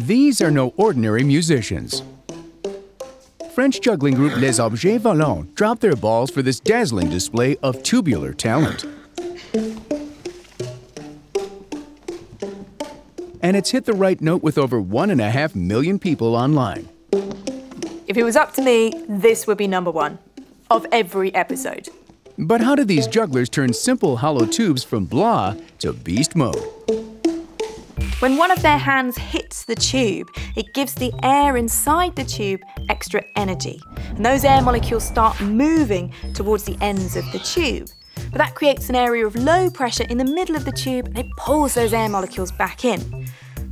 These are no ordinary musicians. French juggling group Les Objets Volants dropped their balls for this dazzling display of tubular talent. And it's hit the right note with over one and a half million people online. If it was up to me, this would be number one of every episode. But how did these jugglers turn simple hollow tubes from blah to beast mode? When one of their hands hits the tube, it gives the air inside the tube extra energy. And those air molecules start moving towards the ends of the tube. But that creates an area of low pressure in the middle of the tube and it pulls those air molecules back in.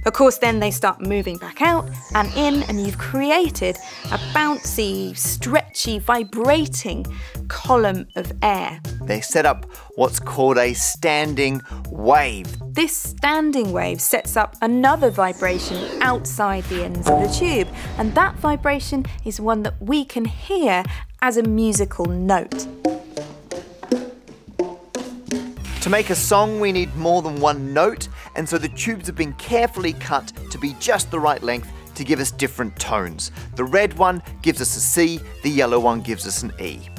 Of course, then they start moving back out and in, and you've created a bouncy, stretchy, vibrating column of air. They set up what's called a standing wave. This standing wave sets up another vibration outside the ends of the tube, and that vibration is one that we can hear as a musical note. To make a song, we need more than one note, and so the tubes have been carefully cut to be just the right length to give us different tones. The red one gives us a C, the yellow one gives us an E.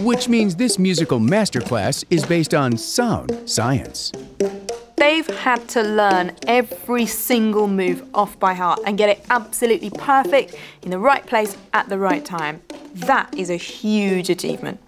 Which means this musical masterclass is based on sound science. They've had to learn every single move off by heart and get it absolutely perfect in the right place at the right time. That is a huge achievement.